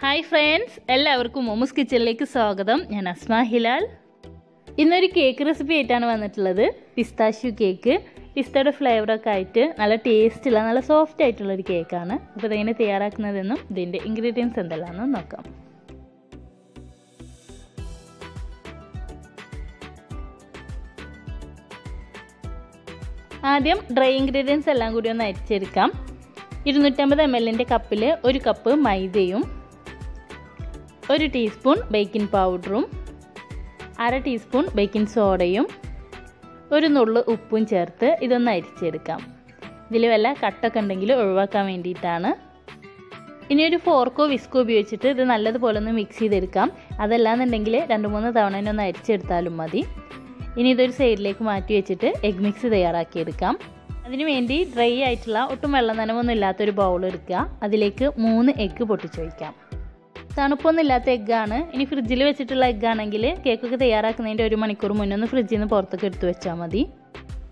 Hi friends എല്ലാവർക്കും മോമോസ് കിച്ചണിലേക്ക് സ്വാഗതം. ഞാൻ അസ്മ ഹിലാൽ. ഇന്നൊരു കേക്ക് റെസിപ്പി ആയിട്ടാണ് വന്നിട്ടുള്ളത്. പിസ്താഷ്യൂ കേക്ക് പിസ്തയുടെ ഫ്ലേവറൊക്കെ ആയിട്ട് നല്ല ടേസ്റ്റുള്ള നല്ല സോഫ്റ്റ് ആയിട്ടുള്ള ഒരു കേക്കാണ് അപ്പോൾ ഇതെങ്ങനെ തയ്യാറാക്കുന്നതെന്നും ഇതിന്റെ ഇൻഗ്രീഡിയൻസ് എന്തെല്ലാമെന്നും നോക്കാം. ആദ്യം ഡ്രൈ ഇൻഗ്രീഡിയൻസ് എല്ലാം കൂടി ഒന്ന് അരിച്ചെടുക്കാം. ഇരുന്നൂറ്റമ്പത് എം എല്ലിന്റെ കപ്പിൽ ഒരു കപ്പ് മൈദയും ഒരു ടീസ്പൂൺ ബേക്കിംഗ് പൗഡറും അര ടീസ്പൂൺ ബേക്കിംഗ് സോഡയും ഒരു നുള്ള് ഉപ്പും ചേർത്ത് ഇതൊന്ന് അരിച്ചെടുക്കാം. ഇതിൽ വല്ല കട്ടൊക്കെ ഉണ്ടെങ്കിൽ ഒഴിവാക്കാൻ വേണ്ടിയിട്ടാണ്. ഇനി ഒരു ഫോർക്കോ വിസ്കോ ഉപയോഗിച്ചിട്ട് ഇത് നല്ലതുപോലെ ഒന്ന് മിക്സ് ചെയ്തെടുക്കാം. അതല്ലാന്നുണ്ടെങ്കിൽ രണ്ട് മൂന്ന് തവണ ഒന്ന് അരിച്ചെടുത്താലും മതി. ഇനി ഇതൊരു സൈഡിലേക്ക് മാറ്റി വെച്ചിട്ട് എഗ് മിക്സ് തയ്യാറാക്കിയെടുക്കാം. അതിന് വേണ്ടി ഡ്രൈ ആയിട്ടുള്ള ഒട്ടും വെള്ളം നനവൊന്നും ഇല്ലാത്തൊരു ബൗൾ എടുക്കുക. അതിലേക്ക് മൂന്ന് എഗ്ഗ് പൊട്ടിച്ചു വയ്ക്കാം തണുപ്പൊന്നും ഇല്ലാത്ത എഗ്ഗാണ്. ഇനി ഫ്രിഡ്ജിൽ വെച്ചിട്ടുള്ള എഗ്ഗ് ആണെങ്കിൽ കേക്കൊക്കെ തയ്യാറാക്കുന്നതിന്റെ ഒരു മണിക്കൂർ മുന്നേ ഒന്ന് ഫ്രിഡ്ജിൽ നിന്ന് പുറത്തൊക്കെ എടുത്ത് വെച്ചാൽ മതി.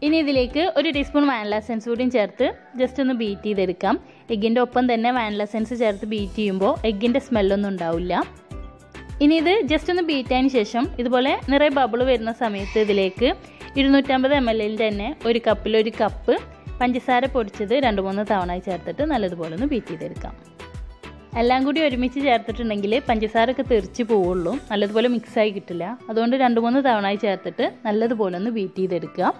ഇനി ഇതിലേക്ക് ഒരു ടീസ്പൂൺ വാനില എസൻസ് കൂടിയും ചേർത്ത് ജസ്റ്റ് ഒന്ന് ബീറ്റ് ചെയ്തെടുക്കാം. എഗ്ഗിന്റെ ഒപ്പം തന്നെ വാനില എസൻസ് ചേർത്ത് ബീറ്റ് ചെയ്യുമ്പോൾ എഗ്ഗിന്റെ സ്മെല്ലൊന്നും ഉണ്ടാവില്ല. ഇനി ഇത് ജസ്റ്റ് ഒന്ന് ബീറ്റ് ആയതിനു ശേഷം ഇതുപോലെ നിറയെ ബബിൾ വരുന്ന സമയത്ത് ഇതിലേക്ക് ഇരുന്നൂറ്റമ്പത് എം എല്ലിന്റെ തന്നെ ഒരു കപ്പിലൊരു കപ്പ് പഞ്ചസാര പൊടിച്ചത് രണ്ട് മൂന്ന് തവണ ചേർത്തിട്ട് നല്ലതുപോലെ ഒന്ന് ബീറ്റ് ചെയ്തെടുക്കാം. എല്ലാം കൂടി ഒരുമിച്ച് ചേർത്തിട്ടുണ്ടെങ്കിൽ പഞ്ചസാരൊക്കെ തെറിച്ച് പോവുള്ളൂ. നല്ലതുപോലെ മിക്സായി കിട്ടില്ല. അതുകൊണ്ട് രണ്ട് മൂന്ന് തവണ ചേർത്തിട്ട് നല്ലതുപോലെ ഒന്ന് ബീറ്റ് ചെയ്തെടുക്കുക.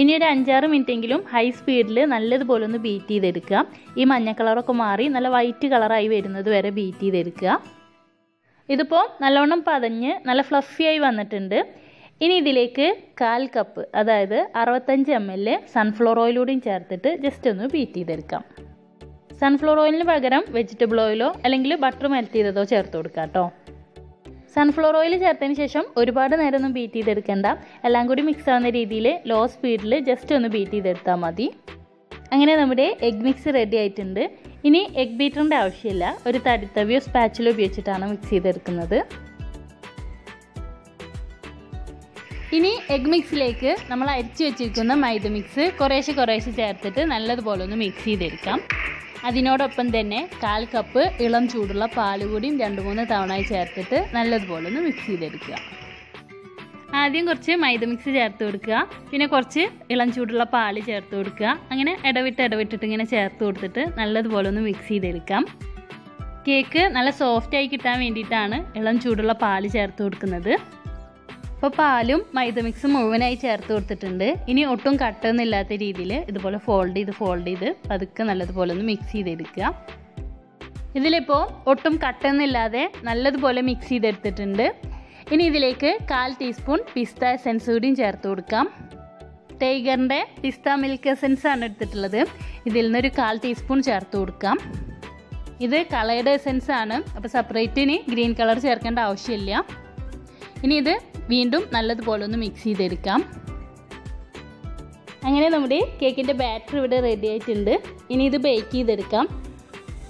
ഇനി ഒരു അഞ്ചാറ് മിനിറ്റെങ്കിലും ഹൈ സ്പീഡിൽ നല്ലതുപോലെ ഒന്ന് ബീറ്റ് ചെയ്തെടുക്കുക. ഈ മഞ്ഞ കളറൊക്കെ മാറി നല്ല വൈറ്റ് കളറായി വരുന്നത് വരെ ബീറ്റ് ചെയ്തെടുക്കുക. ഇതിപ്പോൾ നല്ലവണ്ണം പതഞ്ഞ് നല്ല ഫ്ലഫിയായി വന്നിട്ടുണ്ട്. ഇനി ഇതിലേക്ക് കാൽ കപ്പ് അതായത് അറുപത്തഞ്ച് എം എൽ സൺഫ്ലവർ ഓയിലൂടെയും ചേർത്തിട്ട് ജസ്റ്റ് ഒന്ന് ബീറ്റ് ചെയ്തെടുക്കാം. സൺഫ്ലവർ ഓയിലിന് പകരം വെജിറ്റബിൾ ഓയിലോ അല്ലെങ്കിൽ ബട്ടർ മെൽറ്റ് ചെയ്തതോ ചേർത്ത് കൊടുക്കാം കേട്ടോ സൺഫ്ലവർ ഓയിൽ ചേർത്തതിന് ശേഷം ഒരുപാട് നേരം ഒന്നും ബീറ്റ് ചെയ്തെടുക്കണ്ട. എല്ലാം കൂടി മിക്സ് ആവുന്ന രീതിയിൽ ലോ സ്പീഡിൽ ജസ്റ്റ് ഒന്ന് ബീറ്റ് ചെയ്തെടുത്താൽ മതി. അങ്ങനെ നമ്മുടെ എഗ് മിക്സ് റെഡി ആയിട്ടുണ്ട്. ഇനി എഗ് ബീറ്ററിന്റെ ആവശ്യമില്ല. ഒരു തടിത്തവിയോ സ്പാച്ചിലോ ഉപയോഗിച്ചിട്ടാണ് മിക്സ് ചെയ്തെടുക്കുന്നത്. ഇനി എഗ് മിക്സിലേക്ക് നമ്മൾ അരിച്ചു വെച്ചിരിക്കുന്ന മൈദ മിക്സ് കുറേശ്ശെ കുറേശ്ശെ ചേർത്തിട്ട് നല്ലതുപോലെ ഒന്ന് മിക്സ് ചെയ്തെടുക്കാം. അതിനോടൊപ്പം തന്നെ കാൽ കപ്പ് ഇളം ചൂടുള്ള പാൽ കൂടിയും രണ്ട് മൂന്ന് തവണയായി ചേർത്തിട്ട് നല്ലതുപോലെ ഒന്ന് മിക്സ് ചെയ്തെടുക്കുക. ആദ്യം കുറച്ച് മൈദ മിക്സ് ചേർത്ത് കൊടുക്കുക. പിന്നെ കുറച്ച് ഇളം ചൂടുള്ള പാൽ ചേർത്ത് കൊടുക്കുക. അങ്ങനെ ഇടവിട്ട് ഇടവിട്ടിട്ട് ഇങ്ങനെ ചേർത്ത് കൊടുത്തിട്ട് നല്ലതുപോലെ ഒന്ന് മിക്സ് ചെയ്തെടുക്കാം. കേക്ക് നല്ല സോഫ്റ്റായി കിട്ടാൻ വേണ്ടിയിട്ടാണ് ഇളം ചൂടുള്ള പാൽ ചേർത്ത് കൊടുക്കുന്നത്. അപ്പോൾ പാലും മൈദ മിക്സും മുഴുവനായി ചേർത്ത് കൊടുത്തിട്ടുണ്ട്. ഇനി ഒട്ടും കട്ടൊന്നുമില്ലാത്ത രീതിയിൽ ഇതുപോലെ ഫോൾഡ് ചെയ്ത് ഫോൾഡ് ചെയ്ത് പതുക്കെ നല്ലതുപോലെ ഒന്ന് മിക്സ് ചെയ്തെടുക്കുക. ഇതിലിപ്പോൾ ഒട്ടും കട്ടൊന്നുമില്ലാതെ നല്ലതുപോലെ മിക്സ് ചെയ്തെടുത്തിട്ടുണ്ട്. ഇനി ഇതിലേക്ക് കാൽ ടീസ്പൂൺ പിസ്ത എസെൻസ് കൂടിയും ചേർത്ത് കൊടുക്കാം. ടൈഗറിന്റെ പിസ്ത മിൽക്ക് എസെൻസ് ആണ് എടുത്തിട്ടുള്ളത്. ഇതിൽ നിന്നൊരു കാൽ ടീസ്പൂൺ ചേർത്ത് കൊടുക്കാം. ഇത് കളയുടെ എസെൻസ് ആണ്. അപ്പോൾ സെപ്പറേറ്റ് ഇനി ഗ്രീൻ കളർ ചേർക്കേണ്ട ആവശ്യമില്ല. ഇനി ഇത് വീണ്ടും നല്ലതുപോലെ ഒന്ന് മിക്സ് ചെയ്തെടുക്കാം. അങ്ങനെ നമ്മുടെ കേക്കിന്റെ ബാറ്റർ ഇവിടെ റെഡി ആയിട്ടുണ്ട്. ഇനി ഇത് ബേക്ക് ചെയ്തെടുക്കാം.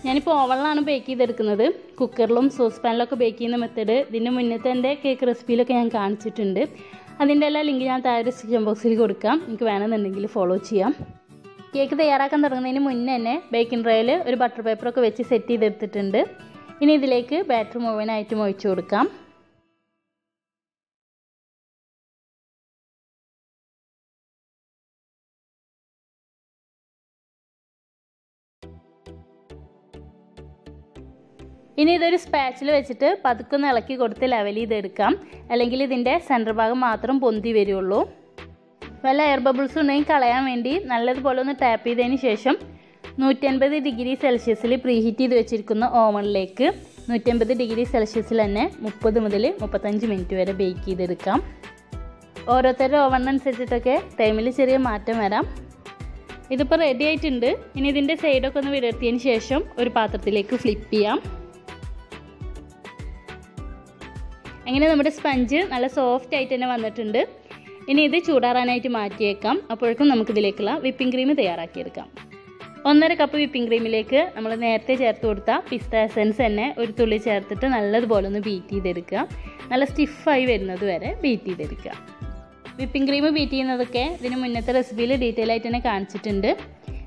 ഞാനിപ്പോൾ ഓവണിലാണ് ബേക്ക് ചെയ്തെടുക്കുന്നത്. കുക്കറിലും സോസ് പാനിലൊക്കെ ബേക്ക് ചെയ്യുന്ന മെത്തേഡ് ഇതിന്റെ മുന്നത്തെ എന്റെ കേക്ക് റെസിപ്പിയിലൊക്കെ ഞാൻ കാണിച്ചിട്ടുണ്ട്. അതിന്റെ എല്ലാ ലിങ്ക് ഞാൻ താഴെ ഡിസ്ക്രിപ്ഷൻ ബോക്സിൽ കൊടുക്കാം. നിങ്ങൾക്ക് വേണമെന്നുണ്ടെങ്കിൽ ഫോളോ ചെയ്യാം. കേക്ക് തയ്യാറാക്കാൻ തുടങ്ങുന്നതിന് മുന്നേ തന്നെ ബേക്കിംഗ് ട്രേയിൽ ഒരു ബട്ടർ പേപ്പറൊക്കെ വെച്ച് സെറ്റ് ചെയ്തെടുത്തിട്ടുണ്ട്. ഇനി ഇതിലേക്ക് ബാറ്റർ മുഴുവനായിട്ട് ഒഴിച്ചു കൊടുക്കാം. ഇനി ഇതൊരു സ്പാച്ചിൽ വെച്ചിട്ട് പതുക്കൊന്ന് ഇളക്കി കൊടുത്ത് ലെവൽ ചെയ്തെടുക്കാം. അല്ലെങ്കിൽ ഇതിന്റെ സെന്റർ ഭാഗം മാത്രം പൊന്തി വരുള്ളൂ. വല്ല എയർ ബബിൾസ് ഉണ്ടെങ്കിൽ കളയാൻ വേണ്ടി നല്ലതുപോലെ ഒന്ന് ടാപ്പ് ചെയ്തതിന് ശേഷം നൂറ്റൻപത് ഡിഗ്രി സെൽഷ്യസിൽ പ്രീഹീറ്റ് ചെയ്ത് വെച്ചിരിക്കുന്ന ഓവണിലേക്ക് നൂറ്റമ്പത് ഡിഗ്രി സെൽഷ്യസിൽ തന്നെ മുപ്പത് മുതൽ മുപ്പത്തഞ്ച് മിനിറ്റ് വരെ ബേക്ക് ചെയ്തെടുക്കാം. ഓരോരുത്തരുടെ ഓവണിനനുസരിച്ചിട്ടൊക്കെ ടൈമിൽ ചെറിയ മാറ്റം വരാം. ഇതിപ്പോൾ റെഡി ആയിട്ടുണ്ട്. ഇനി ഇതിന്റെ സൈഡൊക്കെ ഒന്ന് വിടർത്തിയതിന് ശേഷം ഒരു പാത്രത്തിലേക്ക് ഫ്ലിപ്പ് ചെയ്യാം. അങ്ങനെ നമ്മുടെ സ്പഞ്ച് നല്ല സോഫ്റ്റ് ആയിട്ട് തന്നെ വന്നിട്ടുണ്ട്. ഇനി ഇത് ചൂടാറാനായിട്ട് മാറ്റിയേക്കാം. അപ്പോഴേക്കും നമുക്കിതിലേക്കുള്ള വിപ്പിംഗ് ക്രീം തയ്യാറാക്കിയെടുക്കാം. ഒന്നര കപ്പ് വിപ്പിംഗ് ക്രീമിലേക്ക് നമ്മൾ നേരത്തെ ചേർത്ത് കൊടുത്ത പിസ്ത എസൻസ് തന്നെ ഒരു തുള്ളി ചേർത്തിട്ട് നല്ലതുപോലെ ഒന്ന് ബീറ്റ് ചെയ്തെടുക്കുക. നല്ല സ്റ്റിഫായി വരുന്നത് വരെ ബീറ്റ് ചെയ്തെടുക്കുക. വിപ്പിംഗ് ക്രീം ബീറ്റ് ചെയ്യുന്നതൊക്കെ ഇതിന് മുന്നത്തെ റെസിപ്പിയിൽ ഡീറ്റെയിൽ ആയിട്ട് തന്നെ കാണിച്ചിട്ടുണ്ട്.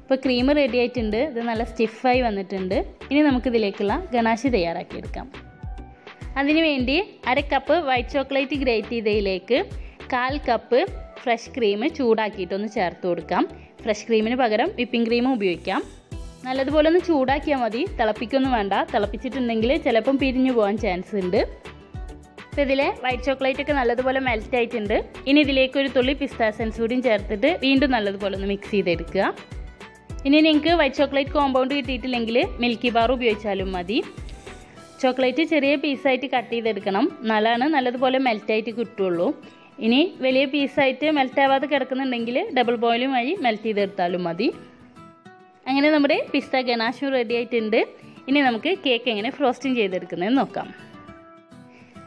ഇപ്പോൾ ക്രീം റെഡി ആയിട്ടുണ്ട്. ഇത് നല്ല സ്റ്റിഫായി വന്നിട്ടുണ്ട്. ഇനി നമുക്കിതിലേക്കുള്ള ഗണാശി തയ്യാറാക്കിയെടുക്കാം. അതിന് വേണ്ടി അര കപ്പ് വൈറ്റ് ചോക്ലേറ്റ് ഗ്രേറ്റ് ചെയ്തതിലേക്ക് കാൽ കപ്പ് ഫ്രഷ് ക്രീം ചൂടാക്കിയിട്ടൊന്ന് ചേർത്ത് കൊടുക്കാം. ഫ്രഷ് ക്രീമിന് പകരം വിപ്പിംഗ് ക്രീം ഉപയോഗിക്കാം. നല്ലതുപോലെ ഒന്ന് ചൂടാക്കിയാൽ മതി. തിളപ്പിക്കൊന്നും വേണ്ട. തിളപ്പിച്ചിട്ടുണ്ടെങ്കിൽ ചിലപ്പം പിരിഞ്ഞു പോകാൻ ചാൻസ് ഉണ്ട്. അപ്പോൾ ഇതിലെ വൈറ്റ് ചോക്ലേറ്റ് ഒക്കെ നല്ലതുപോലെ മെൽറ്റ് ആയിട്ടുണ്ട്. ഇനി ഇതിലേക്ക് ഒരു തുള്ളി പിസ്ത സെൻസ് കൂടിയും ചേർത്തിട്ട് വീണ്ടും നല്ലതുപോലെ ഒന്ന് മിക്സ് ചെയ്തെടുക്കുക. ഇനി നിങ്ങൾക്ക് വൈറ്റ് ചോക്ലേറ്റ് കോമ്പൗണ്ട് കിട്ടിയിട്ടില്ലെങ്കിൽ മിൽക്കി ബാർ ഉപയോഗിച്ചാലും മതി. ചോക്ലേറ്റ് ചെറിയ പീസായിട്ട് കട്ട് ചെയ്തെടുക്കണം. നല്ലതാണ് നല്ലതുപോലെ മെൽറ്റായിട്ട് കിട്ടുള്ളൂ. ഇനി വലിയ പീസായിട്ട് മെൽറ്റ് ആവാതെ കിടക്കുന്നുണ്ടെങ്കിൽ ഡബിൾ ബോയിലും വഴി മെൽറ്റ് ചെയ്തെടുത്താലും മതി. അങ്ങനെ നമ്മുടെ പിസ്ത ഗനാഷും റെഡി ആയിട്ടുണ്ട്. ഇനി നമുക്ക് കേക്ക് എങ്ങനെ ഫ്രോസ്റ്റിംഗ് ചെയ്തെടുക്കുന്നതെന്ന് നോക്കാം.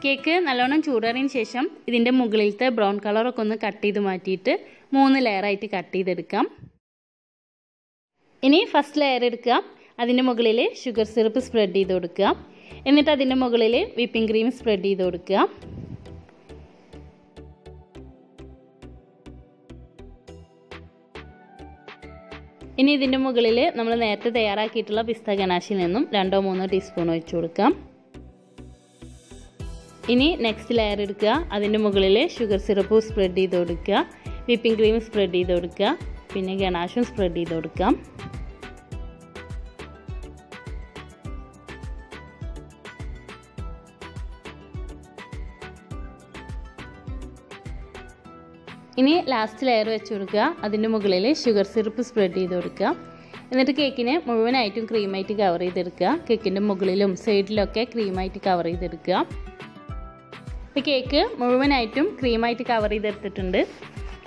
കേക്ക് നല്ലോണം ചൂടേറിയതിന് ശേഷം ഇതിന്റെ മുകളിലത്തെ ബ്രൗൺ കളറൊക്കെ ഒന്ന് കട്ട് ചെയ്ത് മാറ്റിയിട്ട് മൂന്ന് ലെയറായിട്ട് കട്ട് ചെയ്തെടുക്കാം. ഇനി ഫസ്റ്റ് ലെയർ എടുക്കുക. അതിന്റെ മുകളിൽ ഷുഗർ സിറപ്പ് സ്പ്രെഡ് ചെയ്ത് കൊടുക്കുക. എന്നിട്ട് അതിന്റെ മുകളിൽ വിപ്പിംഗ് ക്രീം സ്പ്രെഡ് ചെയ്ത് കൊടുക്കുക. ഇനി ഇതിന്റെ മുകളിൽ നമ്മൾ നേരത്തെ തയ്യാറാക്കിയിട്ടുള്ള പിസ്ത ഗനാശിൽ നിന്നും രണ്ടോ മൂന്നോ ടീസ്പൂൺ ഒഴിച്ചു കൊടുക്കാം. ഇനി നെക്സ്റ്റ് ലെയർ എടുക്കുക. അതിന്റെ മുകളിൽ ഷുഗർ സിറപ്പ് സ്പ്രെഡ് ചെയ്ത് കൊടുക്കുക. വിപ്പിംഗ് ക്രീം സ്പ്രെഡ് ചെയ്ത് കൊടുക്കുക. പിന്നെ ഗണാഷും സ്പ്രെഡ് ചെയ്ത് കൊടുക്കാം. ഇനി ലാസ്റ്റ് ലെയർ വെച്ച് കൊടുക്കുക. അതിന്റെ മുകളിൽ ഷുഗർ സിറപ്പ് സ്പ്രെഡ് ചെയ്ത് കൊടുക്കുക. എന്നിട്ട് കേക്കിനെ മുഴുവനായിട്ടും ക്രീമായിട്ട് കവർ ചെയ്തെടുക്കുക. കേക്കിന്റെ മുകളിലും സൈഡിലൊക്കെ ക്രീമായിട്ട് കവർ ചെയ്തെടുക്കുക. ഇപ്പോൾ കേക്ക് മുഴുവനായിട്ടും ക്രീമായിട്ട് കവർ ചെയ്തെടുത്തിട്ടുണ്ട്.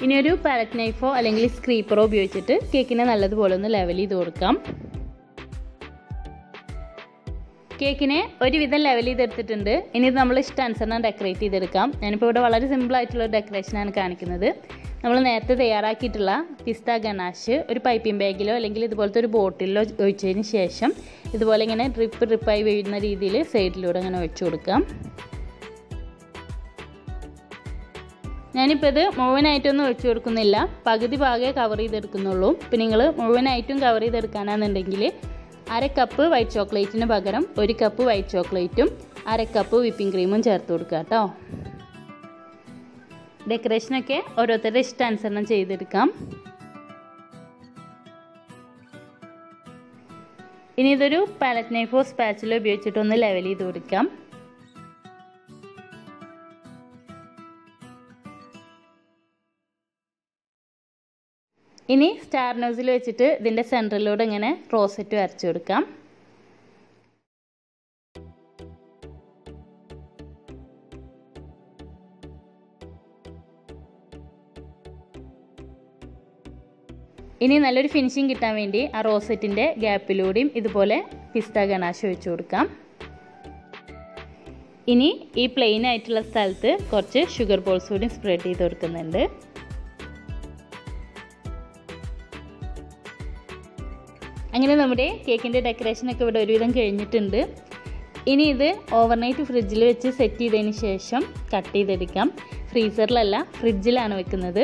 ഇനി ഒരു പാലറ്റ് നൈഫോ അല്ലെങ്കിൽ സ്ക്രീപ്പറോ ഉപയോഗിച്ചിട്ട് കേക്കിനെ നല്ലതുപോലെ ഒന്ന് ലെവൽ ചെയ്ത് കൊടുക്കാം. കേക്കിനെ ഒരുവിധം ലെവൽ ചെയ്തെടുത്തിട്ടുണ്ട്. ഇനി ഇത് നമ്മൾ ഇഷ്ടാനുസരണം ഡെക്കറേറ്റ് ചെയ്തെടുക്കാം. ഞാനിപ്പോൾ ഇവിടെ വളരെ സിമ്പിൾ ആയിട്ടുള്ള ഡെക്കറേഷനാണ് കാണിക്കുന്നത്. നമ്മൾ നേരത്തെ തയ്യാറാക്കിയിട്ടുള്ള പിസ്ത ഗണാഷ് ഒരു പൈപ്പിംഗ് ബാഗിലോ അല്ലെങ്കിൽ ഇതുപോലത്തെ ഒരു ബോട്ടിലോ ഒഴിച്ചതിന് ശേഷം ഇതുപോലെ ഇങ്ങനെ ഡ്രിപ്പ് ഡ്രിപ്പായി വീഴുന്ന രീതിയിൽ സൈഡിലൂടെ അങ്ങനെ ഒഴിച്ചു കൊടുക്കാം. ഞാനിപ്പോൾ ഇത് മുഴുവനായിട്ടൊന്നും ഒഴിച്ചു കൊടുക്കുന്നില്ല. പകുതി ഭാഗമേ കവർ ചെയ്തെടുക്കുന്നുള്ളൂ. ഇപ്പം നിങ്ങൾ മുഴുവനായിട്ടും കവർ ചെയ്തെടുക്കാനാണെന്നുണ്ടെങ്കിൽ അര കപ്പ് വൈറ്റ് ചോക്ലേറ്റിന് പകരം ഒരു കപ്പ് വൈറ്റ് ചോക്ലേറ്റും അര കപ്പ് വിപ്പിംഗ് ക്രീമും ചേർത്ത് കൊടുക്കുക കേട്ടോ. ഡെക്കറേഷനൊക്കെ ഓരോരുത്തരുടെ ഇഷ്ടാനുസരണം ചെയ്തെടുക്കാം. ഇനി ഇതൊരു പാലറ്റ് നൈഫോ സ്പാച്ചിലോ ഉപയോഗിച്ചിട്ടൊന്ന് ലെവൽ ചെയ്ത് കൊടുക്കാം. ഇനി സ്റ്റാർ നോസിൽ വെച്ചിട്ട് ഇതിന്റെ സെന്ററിലൂടെ ഇങ്ങനെ റോസറ്റ് വരച്ചു കൊടുക്കാം. ഇനി നല്ലൊരു ഫിനിഷിങ് കിട്ടാൻ വേണ്ടി ആ റോസറ്റിന്റെ ഗ്യാപ്പിലൂടെയും ഇതുപോലെ പിസ്ത ഗണാശ ഒഴിച്ചു കൊടുക്കാം. ഇനി ഈ പ്ലെയിൻ ആയിട്ടുള്ള സ്ഥലത്ത് കുറച്ച് ഷുഗർ ബോൾസ് കൂടി സ്പ്രെഡ് ചെയ്ത് കൊടുക്കുന്നുണ്ട്. അങ്ങനെ നമ്മുടെ കേക്കിന്റെ ഡെക്കറേഷനൊക്കെ ഇവിടെ ഒരുവിധം കഴിഞ്ഞിട്ടുണ്ട്. ഇനി ഇത് ഓവർനൈറ്റ് ഫ്രിഡ്ജിൽ വെച്ച് സെറ്റ് ചെയ്തതിന് ശേഷം കട്ട് ചെയ്തെടുക്കാം. ഫ്രീസറിലല്ല ഫ്രിഡ്ജിലാണ് വെക്കുന്നത്.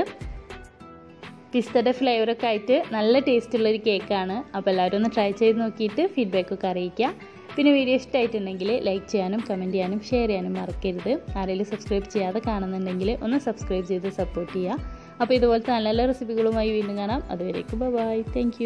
പിസ്തയുടെ ഫ്ലേവറൊക്കെ ആയിട്ട് നല്ല ടേസ്റ്റുള്ളൊരു കേക്കാണ് അപ്പോൾ എല്ലാവരും ഒന്ന് ട്രൈ ചെയ്ത് നോക്കിയിട്ട് ഫീഡ്ബാക്കൊക്കെ അറിയിക്കുക. പിന്നെ വീഡിയോ ഇഷ്ടമായിട്ടുണ്ടെങ്കിൽ ലൈക്ക് ചെയ്യാനും കമന്റ് ചെയ്യാനും ഷെയർ ചെയ്യാനും മറക്കരുത്. ആരെങ്കിലും സബ്സ്ക്രൈബ് ചെയ്യാതെ കാണുന്നുണ്ടെങ്കിൽ ഒന്ന് സബ്സ്ക്രൈബ് ചെയ്ത് സപ്പോർട്ട് ചെയ്യുക. അപ്പോൾ ഇതുപോലത്തെ നല്ല നല്ല റെസിപ്പികളുമായി വീണ്ടും കാണാം. അതുവരേക്കും ബൈ താങ്ക്